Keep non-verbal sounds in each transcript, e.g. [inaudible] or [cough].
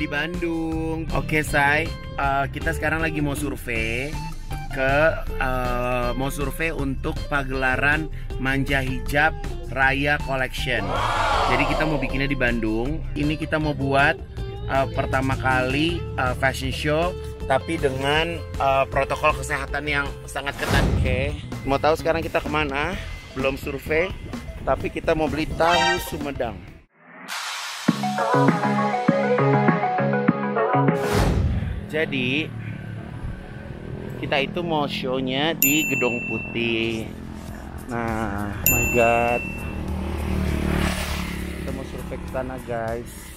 Di Bandung. Oke, Say, uh, kita sekarang lagi mau survei ke uh, mau survei untuk pagelaran Manja Hijab Raya Collection. Jadi kita mau bikinnya di Bandung. Ini kita mau buat uh, pertama kali uh, fashion show tapi dengan uh, protokol kesehatan yang sangat ketat. Oke, mau tahu sekarang kita ke mana? Belum survei, tapi kita mau beli tahu Sumedang. Jadi kita itu mau show-nya di Gedung Putih. Nah, my god. Kita mau survei ke sana, guys.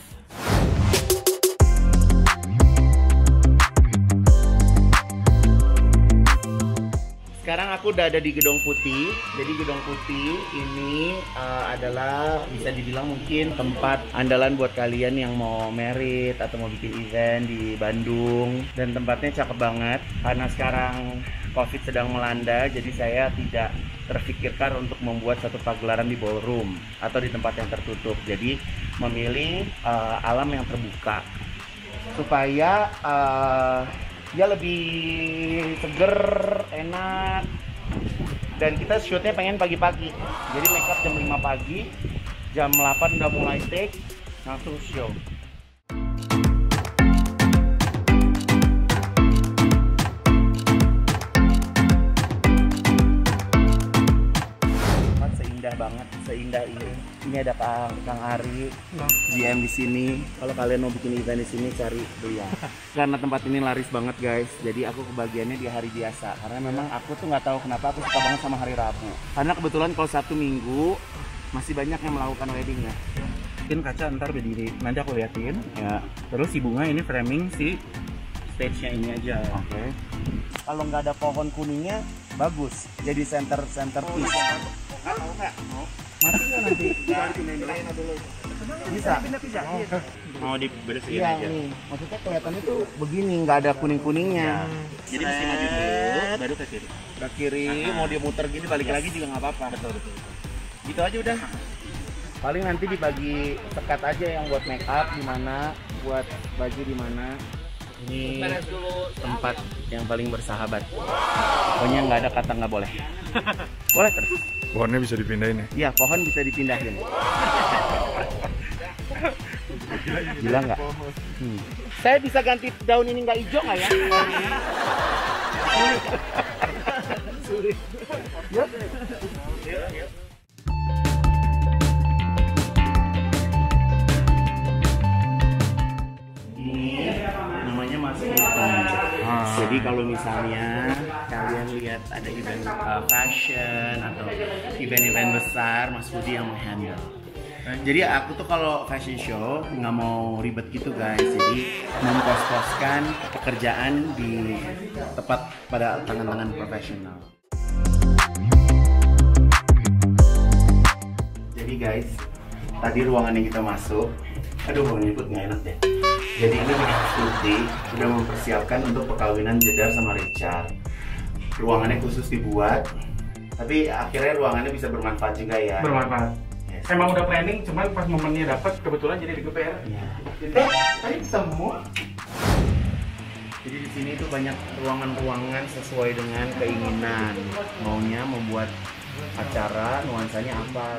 Aku udah ada di Gedung Putih. Jadi Gedung Putih ini uh, adalah bisa dibilang mungkin tempat andalan buat kalian yang mau merit atau mau bikin event di Bandung. Dan tempatnya cakep banget karena sekarang COVID sedang melanda. Jadi saya tidak terfikirkan untuk membuat satu pagelaran di ballroom atau di tempat yang tertutup. Jadi memilih uh, alam yang terbuka supaya uh, dia lebih seger, enak. Dan kita shootnya pengen pagi-pagi. Jadi makeup jam 5 pagi, jam 8 udah mulai take, langsung show. Ini. Ada Kang, Kang Ari, GM di sini. Kalau kalian mau bikin event di sini cari beliau. [laughs] Karena tempat ini laris banget guys. Jadi aku kebagiannya di hari biasa. Karena memang aku tuh nggak tahu kenapa aku suka banget sama hari Rabu. Karena kebetulan kalau Sabtu Minggu masih banyak yang melakukan wedding ya. Mungkin kaca ntar berdiri, nanti aku liatin. Ya, Terus si bunga ini framing si stage-nya ini aja. oke. Kalau nggak ada pohon kuningnya bagus. Jadi center center piece. Mau nggak? Mau. Mati nggak nanti? Bisa. Mau diberesin Iya aja. nih. Maksudnya kelihatannya tuh begini, nggak ada kuning kuningnya. Jadi mesti maju dulu, baru ke kiri. Ke kiri, mau dia muter gini balik lagi juga nggak apa-apa. Betul betul. Gitu aja udah. Paling nanti dibagi sekat aja yang buat make up di mana, buat baju di mana. Ini tempat yang paling bersahabat. Pokoknya nggak ada kata nggak boleh. [laughs] boleh terus. Pohonnya bisa dipindahin ya? Iya, pohon bisa dipindahin. Gila nggak? Hmm. Saya bisa ganti daun ini nggak hijau nggak ya? [laughs] Sulit. Kalau misalnya kalian lihat ada event uh, fashion atau event-event besar, Mas Budi yang menghandle. Jadi aku tuh kalau fashion show nggak mau ribet gitu guys. Jadi mempos-poskan pekerjaan di tepat pada tangan-tangan profesional. Jadi guys, tadi ruangan yang kita masuk, aduh mau nyebut nggak enak deh. Jadi ini Tuti sudah mempersiapkan untuk perkawinan Jedar sama Richard. Ruangannya khusus dibuat, tapi akhirnya ruangannya bisa bermanfaat juga ya. Bermanfaat. Yes. Emang udah planning, cuman pas momennya dapat kebetulan jadi digeber. Iya. Eh, tadi ketemu. Jadi di sini tuh banyak ruangan-ruangan sesuai dengan keinginan. Maunya membuat acara nuansanya apa.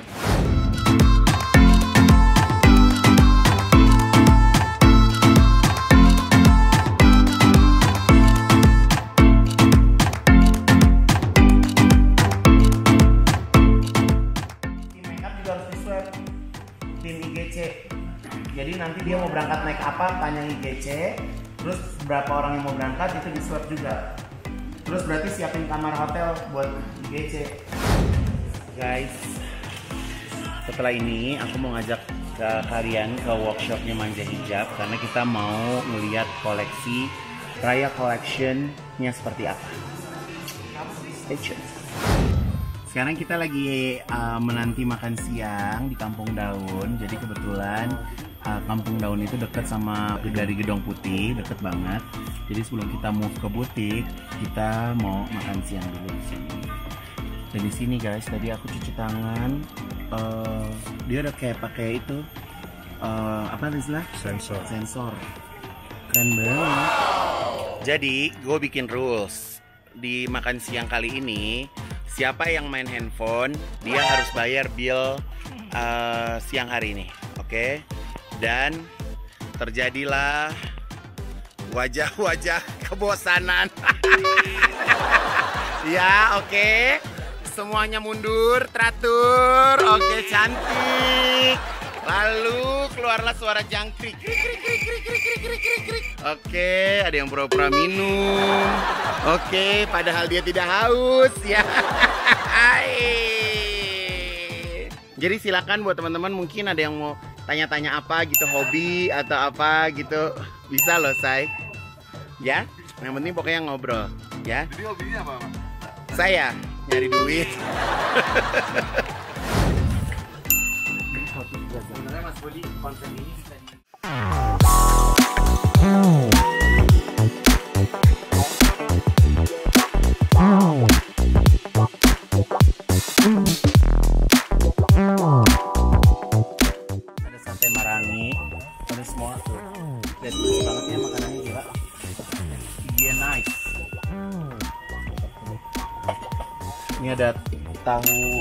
Apa tanya IGC. Terus berapa orang yang mau berangkat itu di swab juga. Terus berarti siapin kamar hotel buat IGC. Guys, setelah ini aku mau ngajak ke kalian ke workshopnya Manja Hijab karena kita mau melihat koleksi Raya Collection-nya seperti apa. Stay tune. Sekarang kita lagi uh, menanti makan siang di Kampung Daun. Jadi kebetulan Kampung Daun itu dekat sama dari Gedong Putih, deket banget. Jadi sebelum kita move ke butik, kita mau makan siang dulu di sini. Dan di sini guys, tadi aku cuci tangan. Uh, dia udah kayak pakai itu uh, apa istilah? Sensor. Sensor. Keren banget. Jadi, gue bikin rules di makan siang kali ini. Siapa yang main handphone, dia harus bayar bill uh, siang hari ini, oke? dan terjadilah wajah-wajah kebosanan. [laughs] ya, oke. Okay. Semuanya mundur, teratur. Oke, okay, cantik. Lalu keluarlah suara jangkrik. Oke, okay, ada yang pura-pura minum. Oke, okay, padahal dia tidak haus ya. [laughs] Jadi silakan buat teman-teman mungkin ada yang mau tanya-tanya apa gitu hobi atau apa gitu. Bisa loh say ya yang penting pokoknya ngobrol ya. Jadi hobinya apa, Mas? saya nyari duit. Sebenarnya Mas Budi konten ini bisa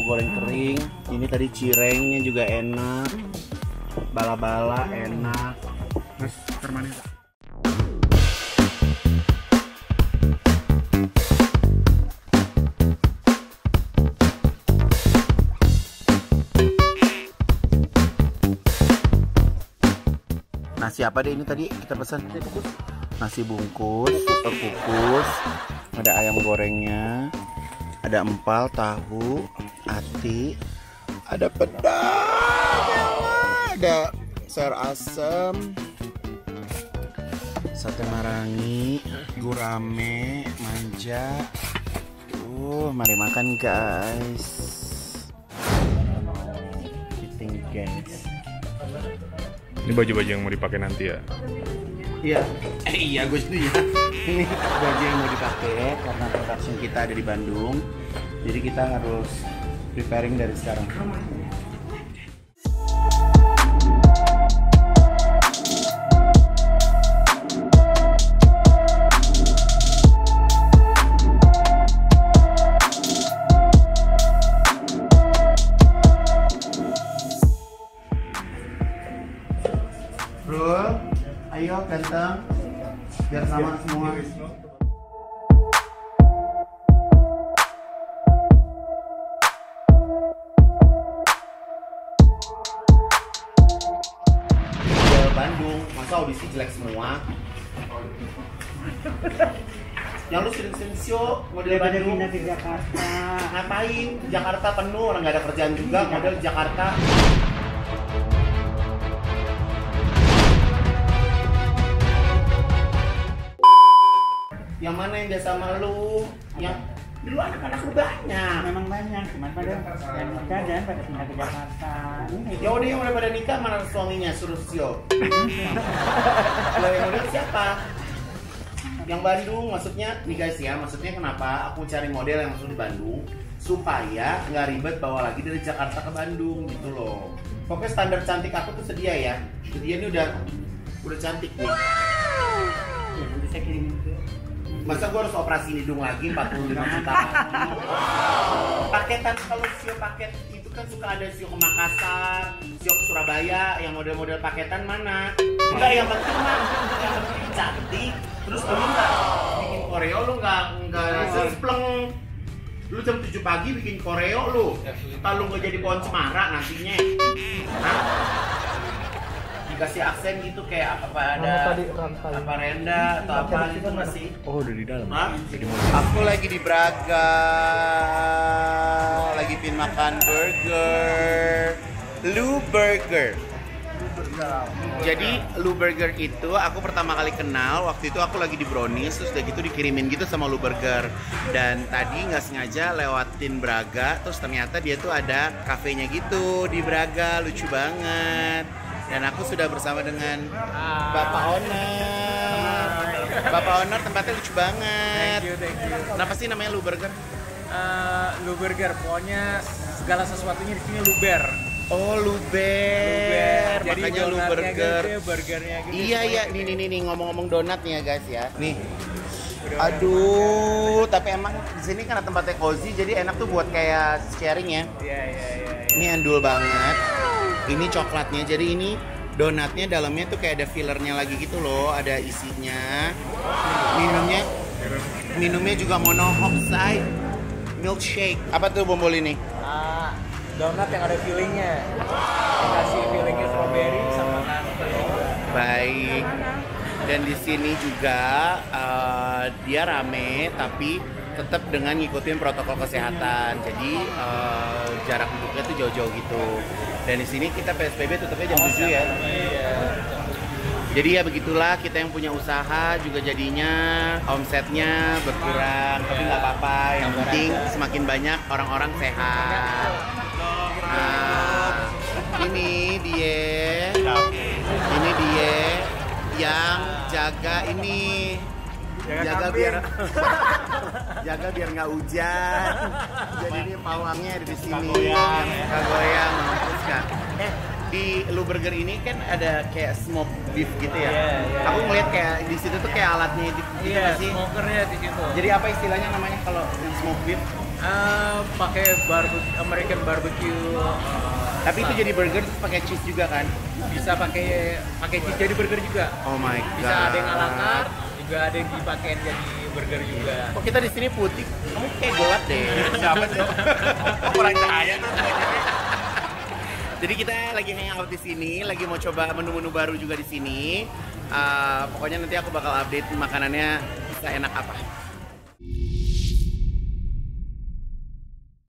goreng kering. Ini tadi cirengnya juga enak. Bala-bala enak. Mas Termani. nasi apa deh ini tadi kita pesan? Nasi bungkus. Kukus ada ayam gorengnya ada empal tahu ati. Ada pedang ada sayur asem. Sate marangi gurame manja. Uh mari makan guys. Guys. Ini baju-baju yang mau dipakai nanti ya. Iya, eh, iya gue setuju ya. [laughs] Ini baju yang mau dipakai karena production kita ada di Bandung. Jadi kita harus preparing dari sekarang. Ganteng. Biar sama semua. Ke Bandung, masa audisi jelek semua? Yang lu sering-sering show model Bandung pindah ke Jakarta. ngapain? Jakarta penuh, orang nggak ada kerjaan juga, model Jakarta. Yang mana yang biasa sama lu? Yang dulu anak-anak lu banyak. Memang banyak, cuman pada yang nikah dan pada pindah ke Jakarta. Ini Ya udah yang udah pada nikah mana suaminya suruh sio. Kalau yang model siapa? Yang Bandung maksudnya nih guys ya, maksudnya kenapa aku cari model yang langsung di Bandung supaya nggak ribet bawa lagi dari Jakarta ke Bandung gitu loh. Pokoknya standar cantik aku tuh sedia ya. Sedia ini udah udah cantik nih. ya, bisa kirimin ke Masa gua harus operasi hidung lagi 45 juta Paketan kalau sio paket itu kan suka ada sio ke Makassar, sio ke Surabaya, yang model-model paketan mana? Enggak yang penting mah yang penting cantik. Terus lu nggak bikin koreo lu nggak nggak sempleng. Lu jam 7 pagi bikin koreo lu. Kalau nggak jadi pohon cemara nantinya. Hah? Dikasih aksen gitu kayak apa, apa ada apa renda atau apa gitu masih. Oh, udah di dalam. Hah? Aku lagi di Braga, lagi pin makan burger. Lu Burger. Jadi Lu Burger itu aku pertama kali kenal. Waktu itu aku lagi di Brownies terus udah gitu dikirimin gitu sama Lu Burger. Dan tadi nggak sengaja lewatin Braga terus ternyata dia tuh ada kafenya gitu di Braga. Lucu banget dan aku sudah bersama dengan Bapak Owner. Bapak Owner tempatnya lucu banget. Thank you, thank you. Kenapa sih namanya Lu Burger? Eh, lu burger, pokoknya segala sesuatunya di sini luber. Oh Luber. Luber, Jadi makanya Lu donatnya Burger. gede, burgernya gede. Iya iya, nih nih nih, nih ngomong-ngomong donat nih ya guys ya. Nih, aduh, tapi emang di sini karena tempatnya cozy, jadi enak tuh buat kayak sharing ya. Iya, iya, iya. iya. Ini endul banget. Ini coklatnya, jadi ini donatnya dalamnya tuh kayak ada fillernya lagi gitu loh, ada isinya. Minumnya, minumnya juga mono oxide milkshake. Apa tuh bombol ini? Ah, donat yang ada fillingnya. Dikasih fillingnya strawberry sama. Baik. Dan di sini juga eh, dia rame tapi tetap dengan ngikutin protokol kesehatan. Jadi eh, jarak duduknya tuh jauh-jauh gitu. Dan di sini kita PSBB tutupnya jam 7 ya. Jadi ya begitulah kita yang punya usaha juga jadinya omsetnya berkurang tapi nggak apa-apa. Yang penting semakin banyak orang-orang sehat. Nah, ini dia, ini dia yang jaga ini jaga, biar [laughs] jaga biar nggak hujan. Jadi ini pawangnya ada di sini. Goyang, mampus kan. Eh, di Lu Burger ini kan ada kayak smoke beef gitu ya. Iya, iya, Aku iya. ngeliat kayak di situ tuh kayak alatnya gitu Iya, nggak sih. smokernya di situ. Jadi apa istilahnya namanya kalau yang smoke beef? Eh, pakai barbecue American barbecue Tapi itu jadi burger pakai cheese juga kan? bisa pakai pakai cheese jadi burger juga. Oh my god. Bisa ada yang ala carte, juga ada yang dipakai jadi burger juga. Kok kita di sini putih? Kamu kayak gelap deh. Siapa tuh? Kurang cahaya tuh. Jadi kita lagi hangout di sini, lagi mau coba menu-menu baru juga di sini. Uh, pokoknya nanti aku bakal update makanannya bisa enak apa.